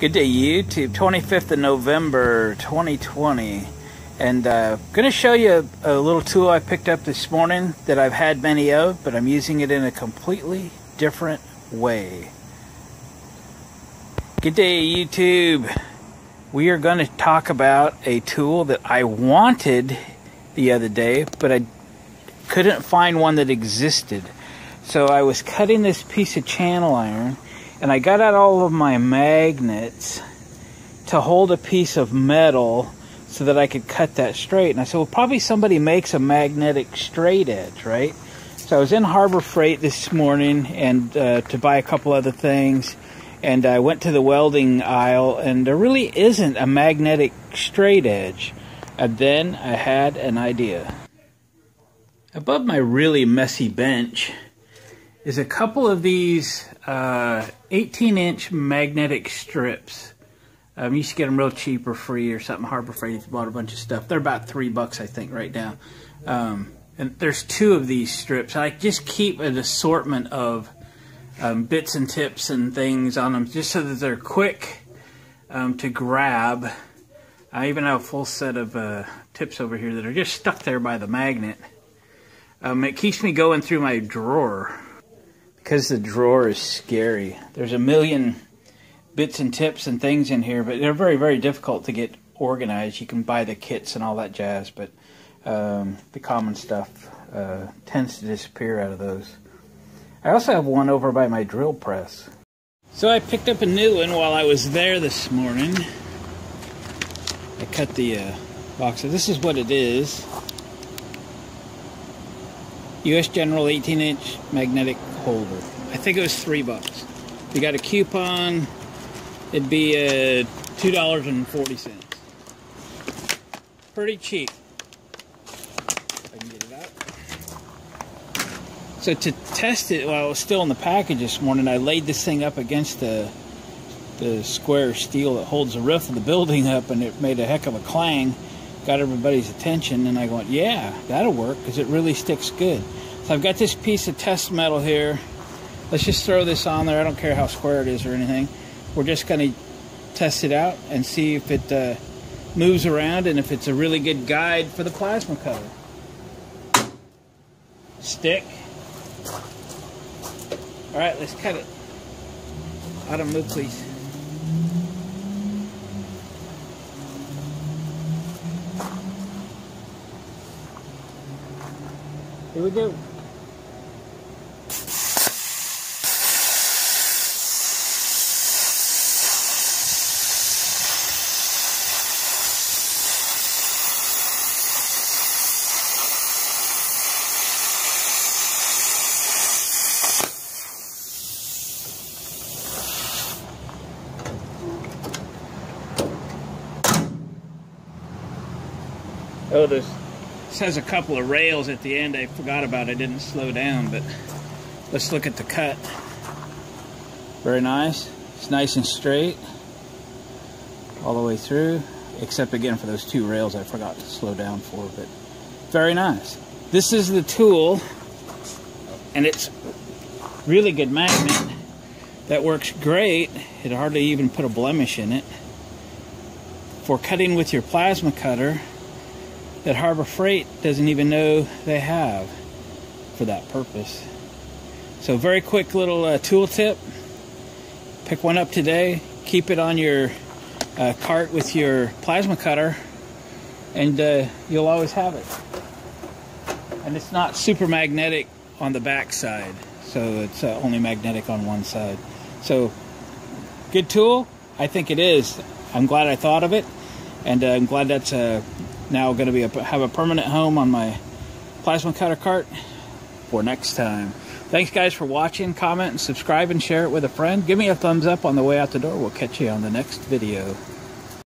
Good day, YouTube. 25th of November, 2020. And uh, going to show you a, a, little tool I picked up this morning that I've had many of, but I'm using it in a completely different way. Good day, YouTube. We are going to talk about a tool that I wanted the other day, but I couldn't find one that existed. So I was cutting this piece of channel iron and I got out all of my magnets to hold a piece of metal so that I could cut that straight. And I said, well, probably somebody makes a magnetic straight edge, right? So I was in Harbor Freight this morning and uh, to buy a couple other things, and I went to the welding aisle, and there really isn't a magnetic straight edge. And then I had an idea. Above my really messy bench is a couple of these uh, 18 inch magnetic strips. Um, you used to get them real cheap or free or something. Harbor Freight if you bought a bunch of stuff. They're about three bucks, I think, right now. Um, and there's two of these strips. I just keep an assortment of um, bits and tips and things on them just so that they're quick um, to grab. I even have a full set of uh, tips over here that are just stuck there by the magnet. Um, it keeps me going through my drawer because the drawer is scary. There's a million bits and tips and things in here, but they're very, very difficult to get organized. You can buy the kits and all that jazz, but um, the common stuff uh, tends to disappear out of those. I also have one over by my drill press. So I picked up a new one while I was there this morning. I cut the uh, box. So this is what it is. U.S. General 18 inch magnetic holder. I think it was three bucks. If you got a coupon, it'd be uh, two dollars and forty cents. Pretty cheap. I can get it out. So to test it while it was still in the package this morning, I laid this thing up against the the square steel that holds the roof of the building up, and it made a heck of a clang got everybody's attention and I went, yeah, that'll work because it really sticks good. So I've got this piece of test metal here. Let's just throw this on there. I don't care how square it is or anything. We're just going to test it out and see if it uh, moves around and if it's a really good guide for the plasma cutter. Stick. All right, let's cut it. Autumn, move please. Here we go. Oh, there's has a couple of rails at the end I forgot about. I didn't slow down, but let's look at the cut. Very nice. It's nice and straight all the way through, except again for those two rails I forgot to slow down for, but very nice. This is the tool, and it's really good magnet that works great. It hardly even put a blemish in it. For cutting with your plasma cutter, that Harbor Freight doesn't even know they have for that purpose. So very quick little uh, tool tip. Pick one up today. Keep it on your uh, cart with your plasma cutter and uh, you'll always have it. And it's not super magnetic on the back side. So it's uh, only magnetic on one side. So good tool. I think it is. I'm glad I thought of it. And uh, I'm glad that's a now going to be a, have a permanent home on my plasma cutter cart for next time. Thanks guys for watching, comment, and subscribe and share it with a friend. Give me a thumbs up on the way out the door. We'll catch you on the next video.